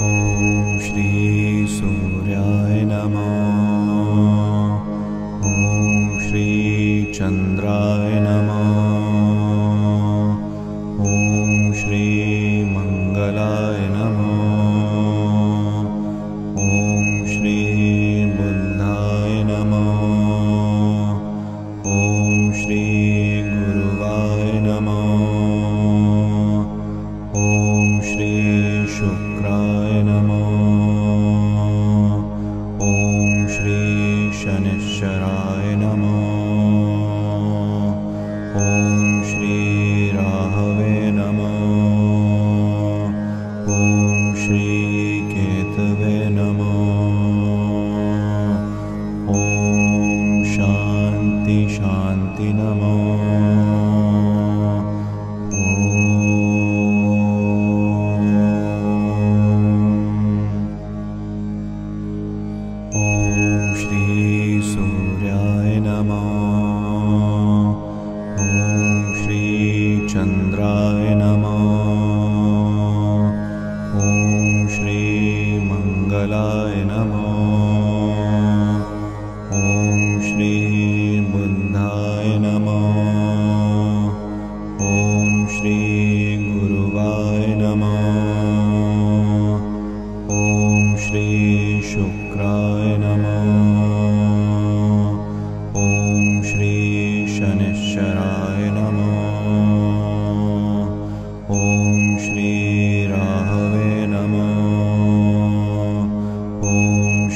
ॐ श्री सूर्याय नमः। ॐ श्री चन्द्राय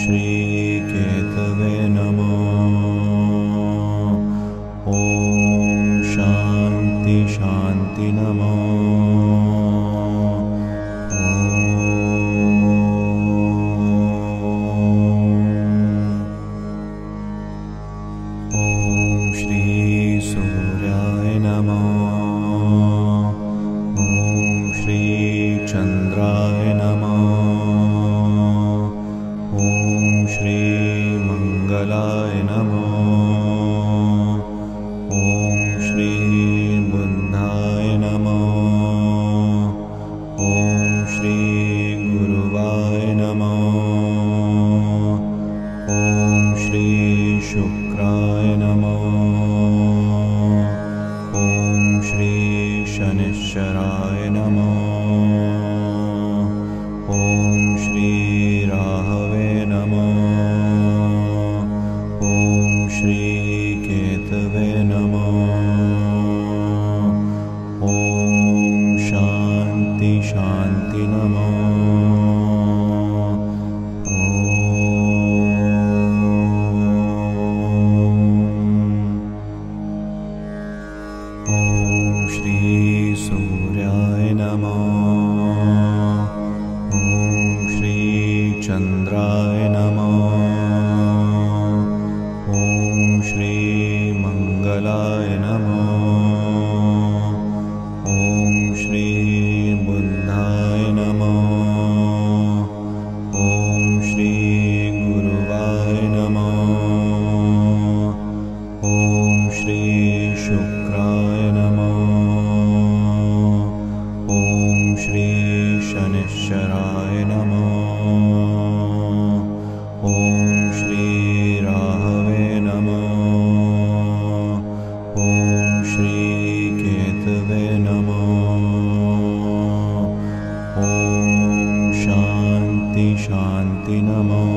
श्री शनिश्चराय नमो ॐ श्रीराहवे नमो ॐ श्रीकेतवे नमो ॐ शान्ति शान्ति नमो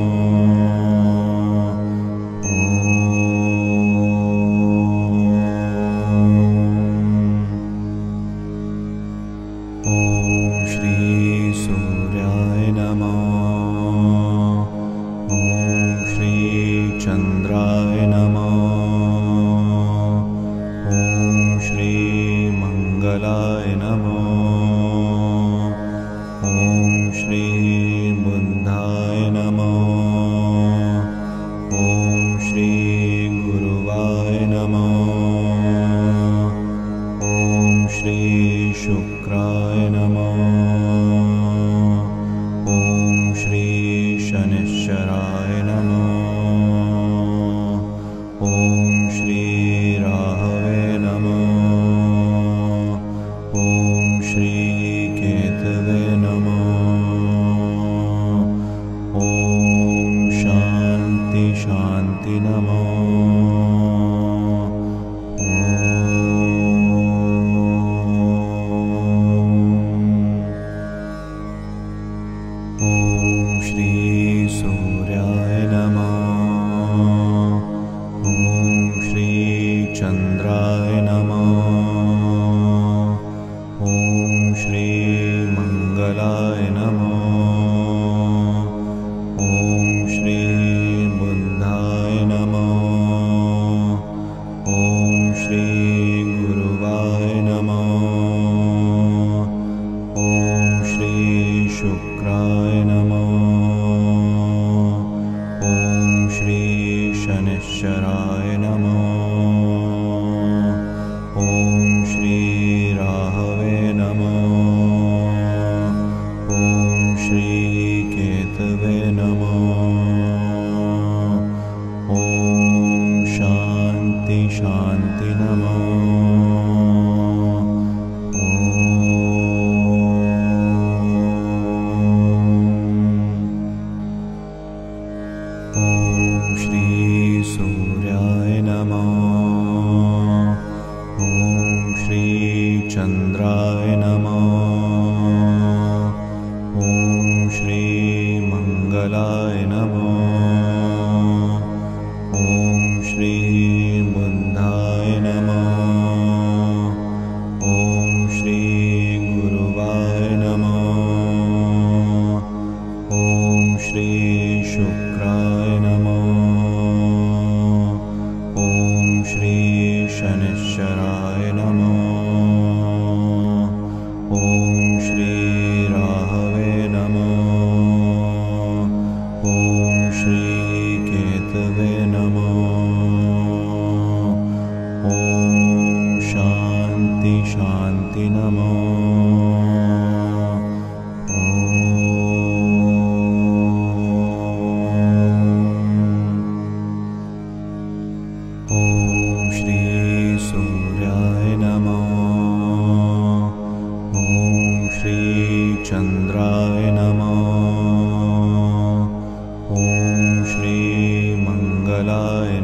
श्रीमङ्गलाय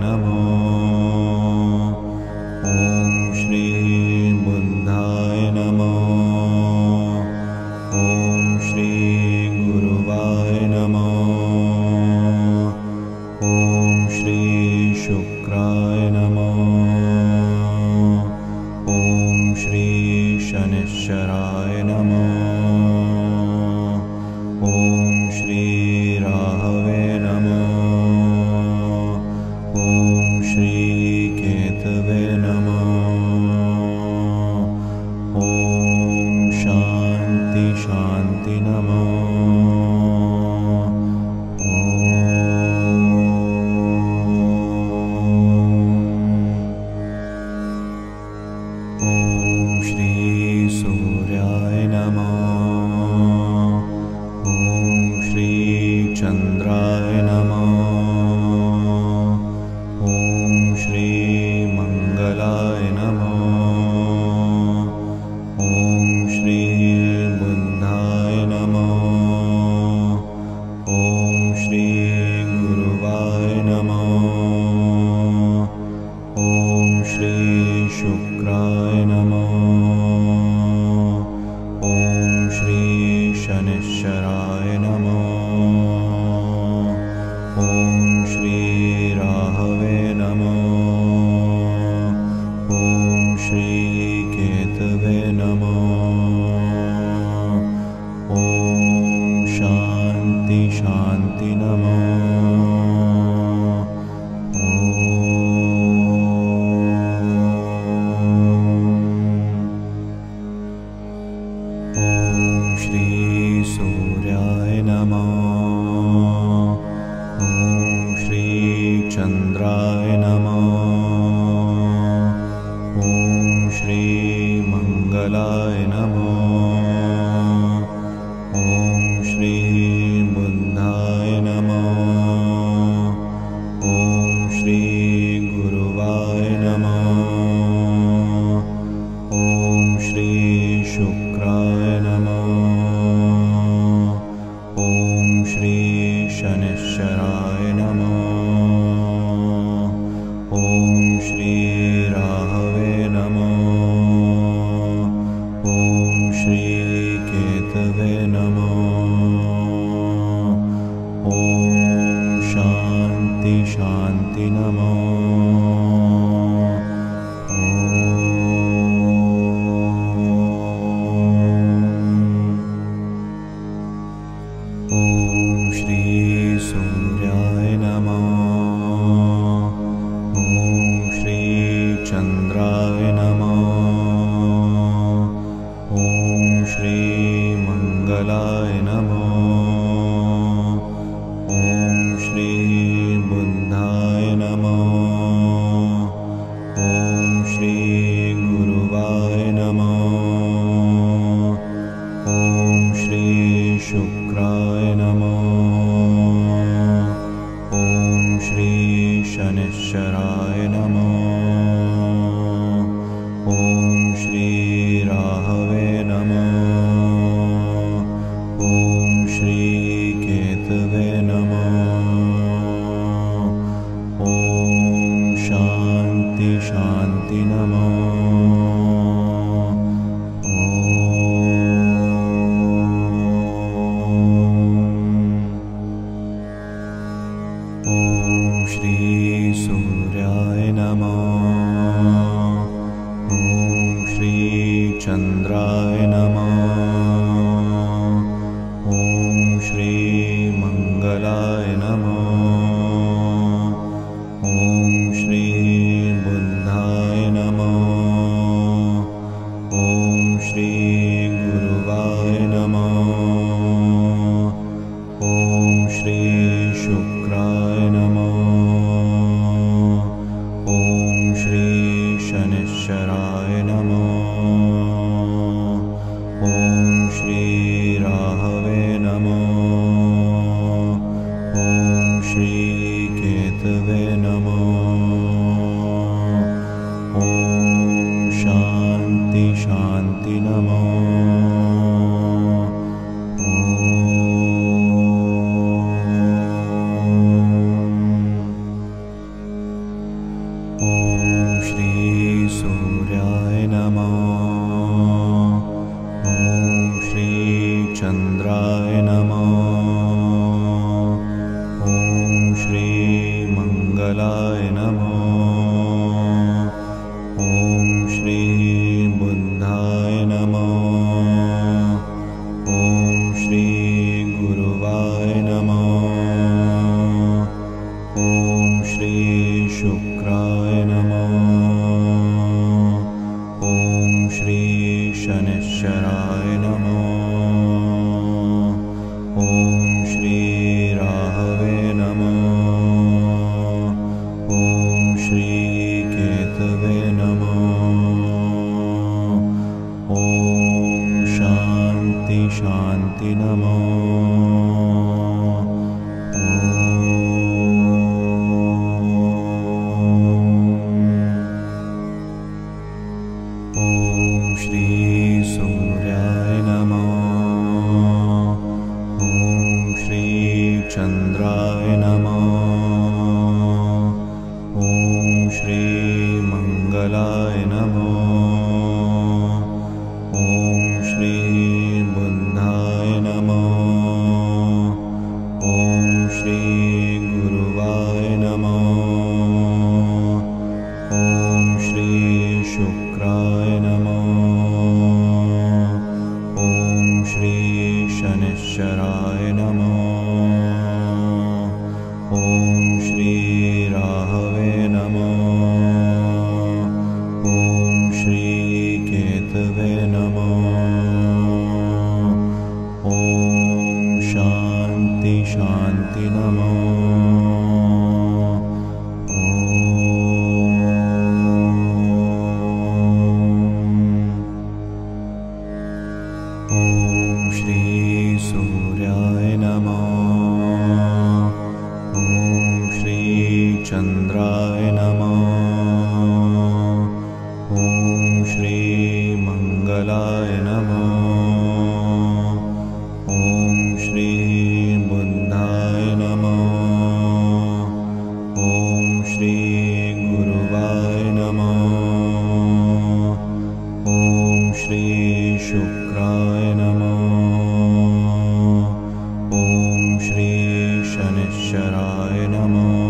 श्रीशनिश्चराय नमः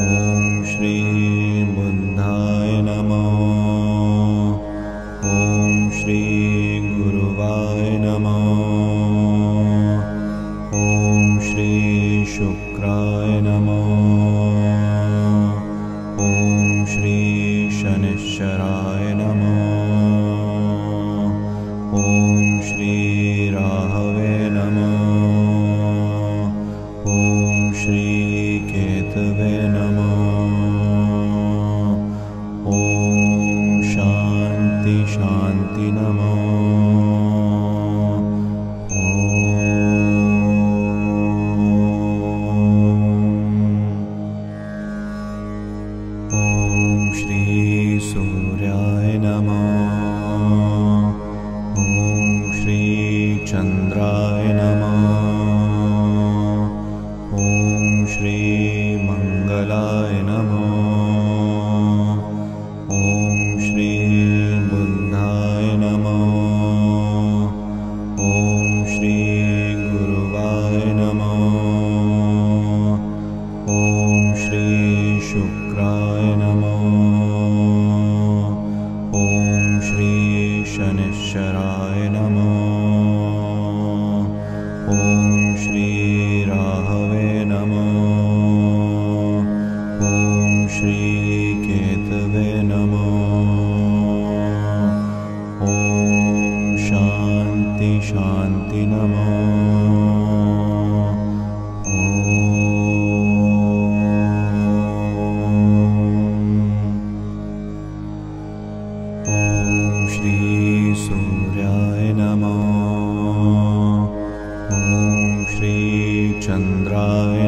ॐ श्रीबुद्धाय नमः। ॐ श्रीगुरुवाय नमः। ॐ श्रीशुक्राय नमः श्रीचन्द्राय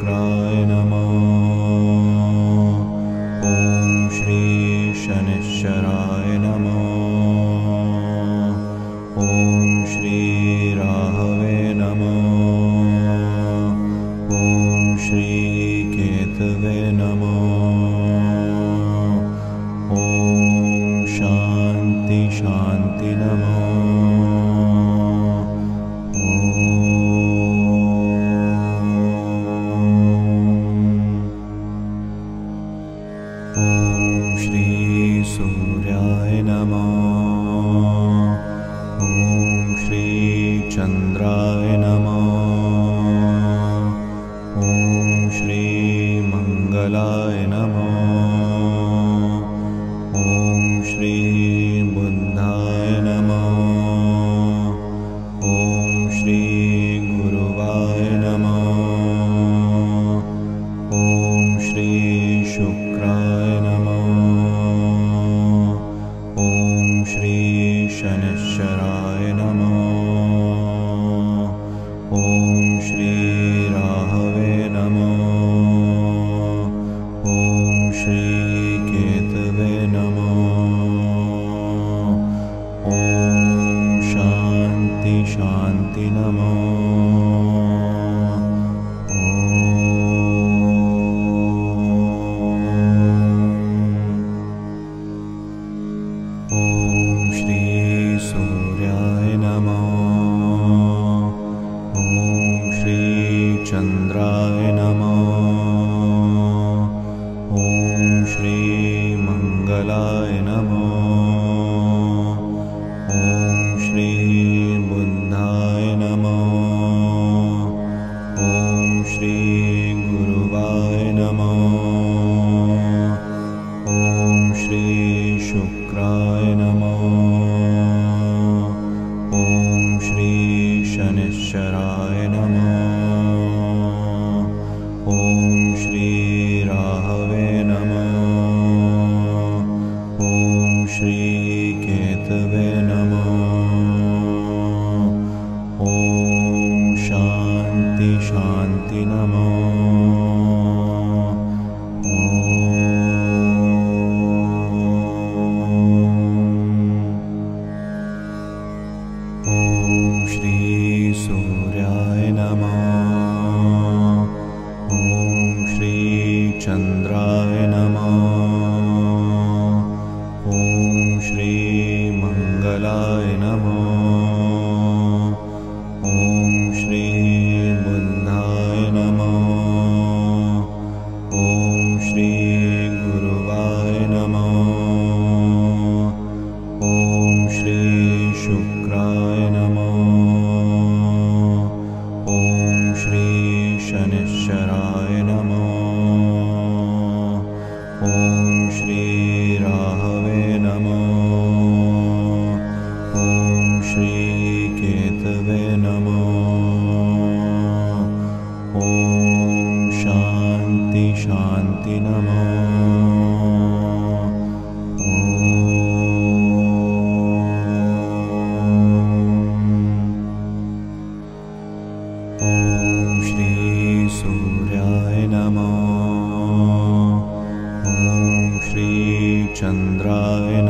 श्रीशुक्राय श्रीचन्द्राय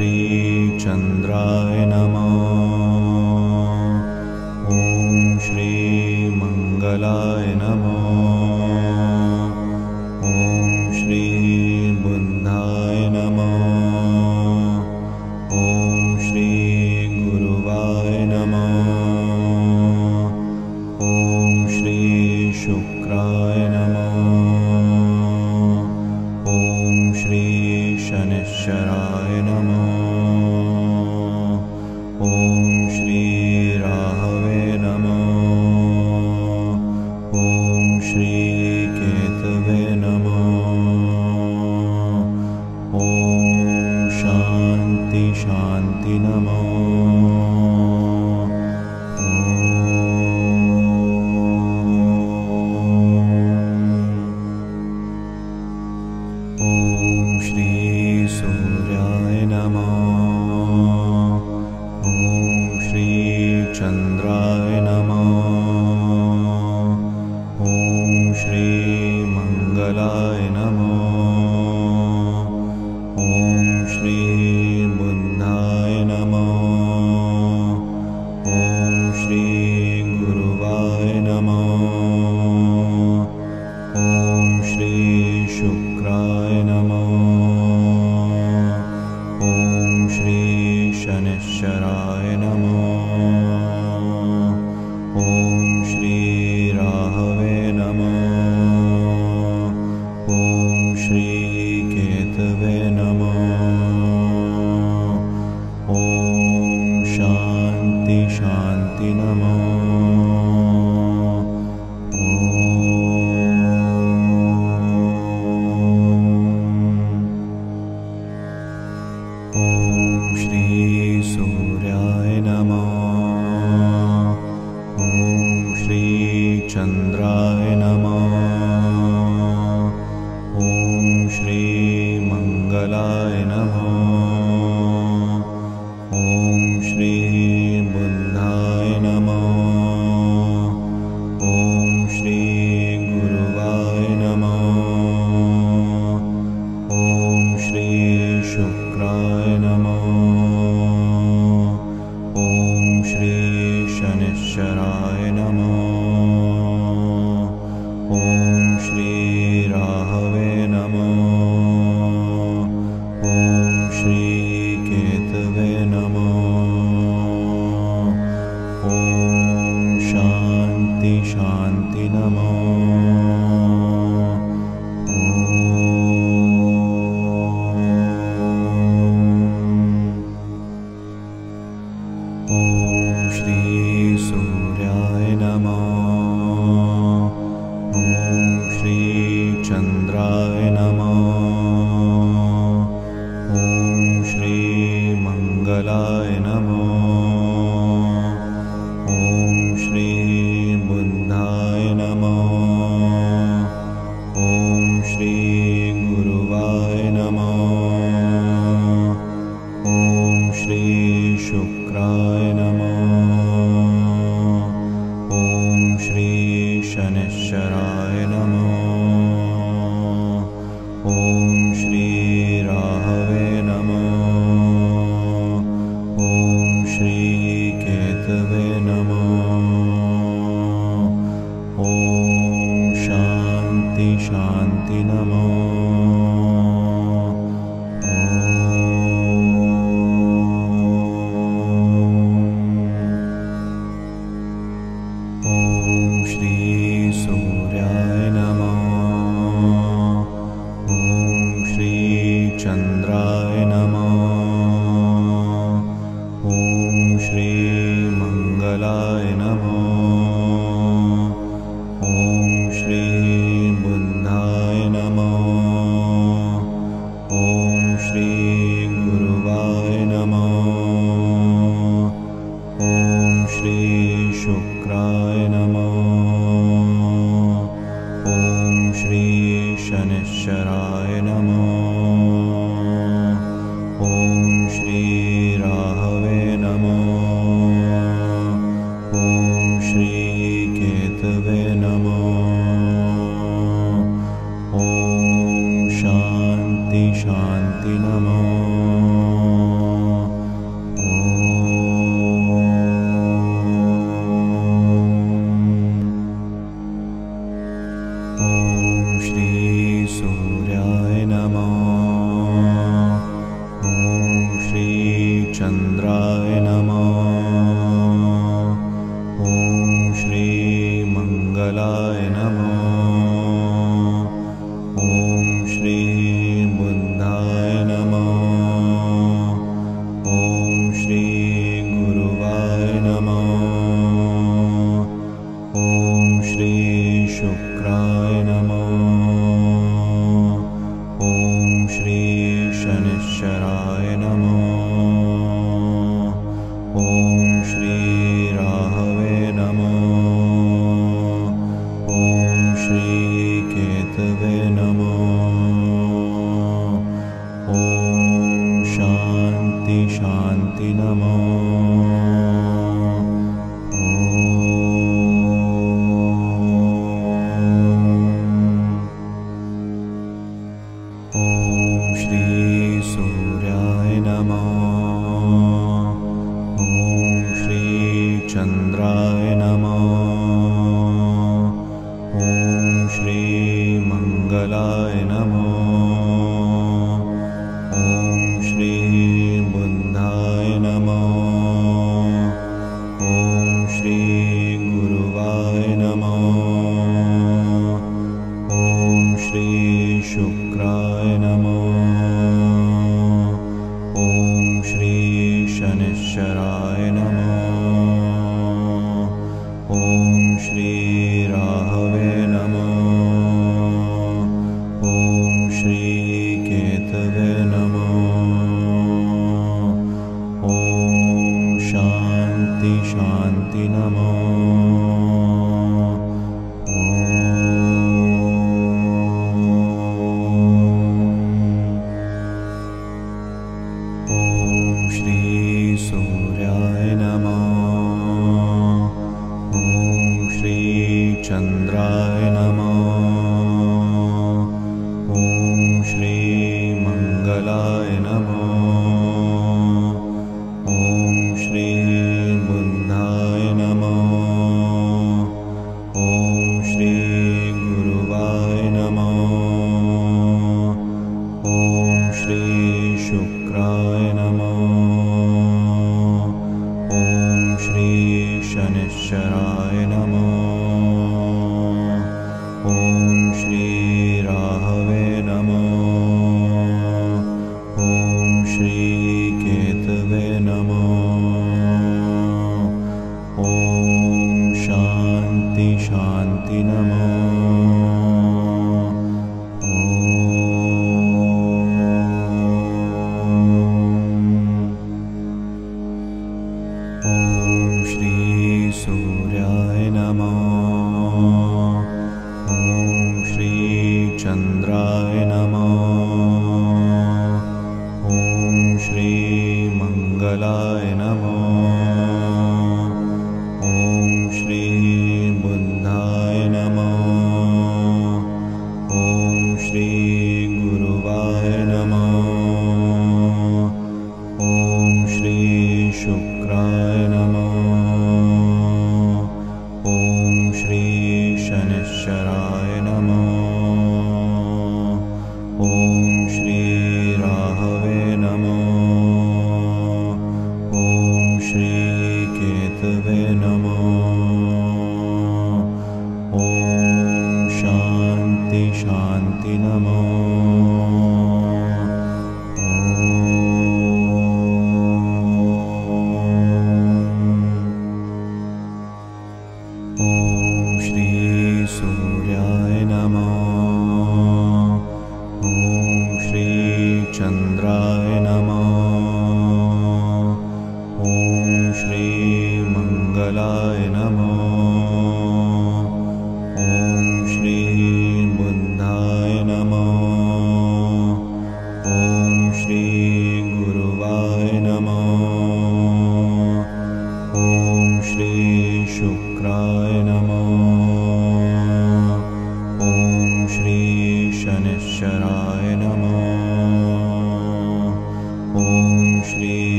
ॐ श्री चन्द्राय नमः। ॐ श्री मङ्गलाय नमः शुक्राय नमः। ॐ श्री शनिश्चराय नमः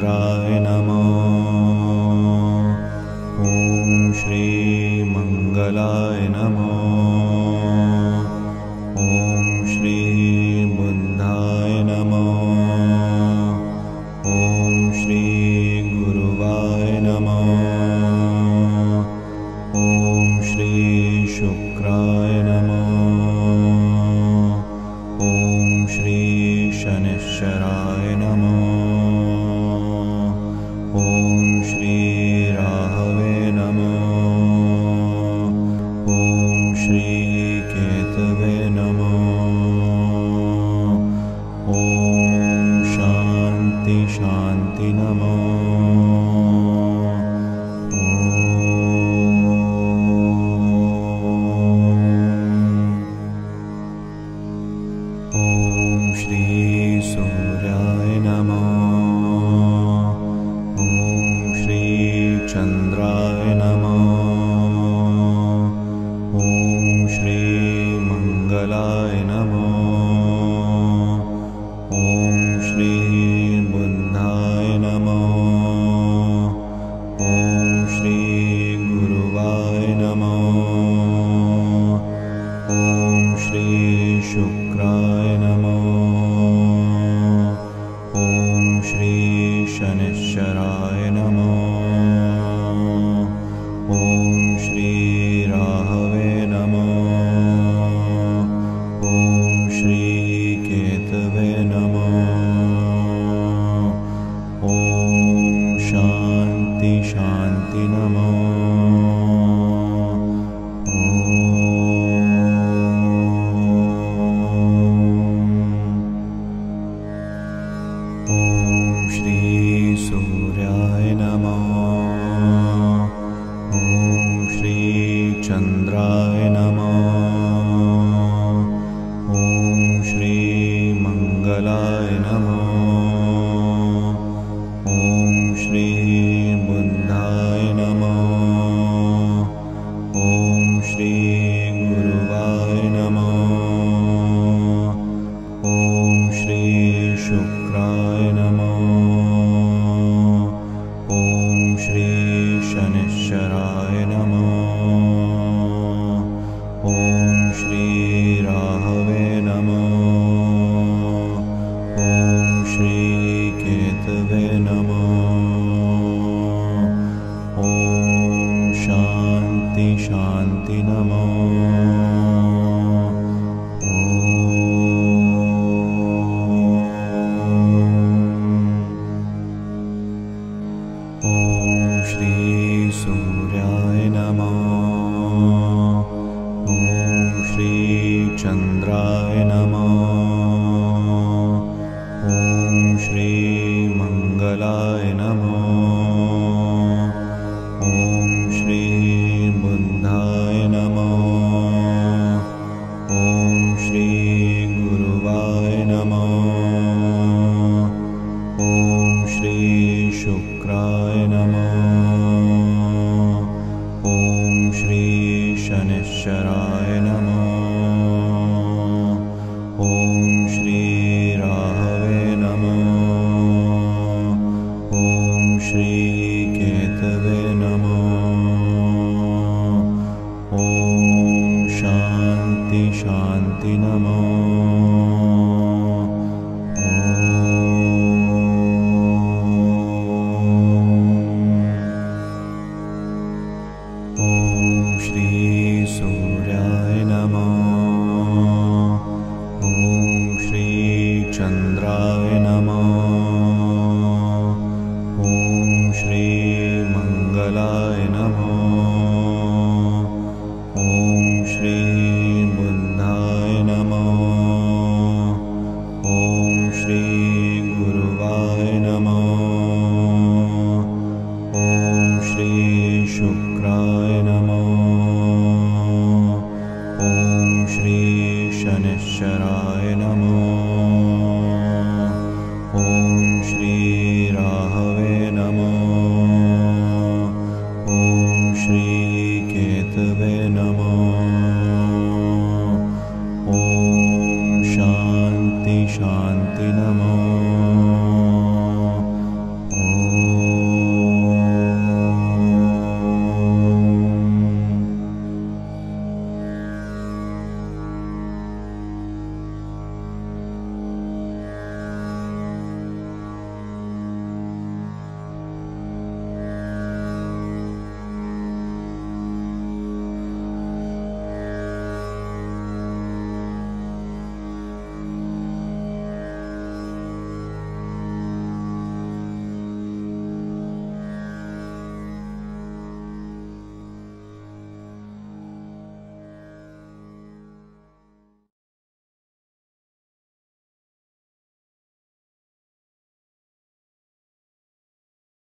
श्रीचन्द्राय नमः। ॐ श्रीमङ्गलाय शान्ति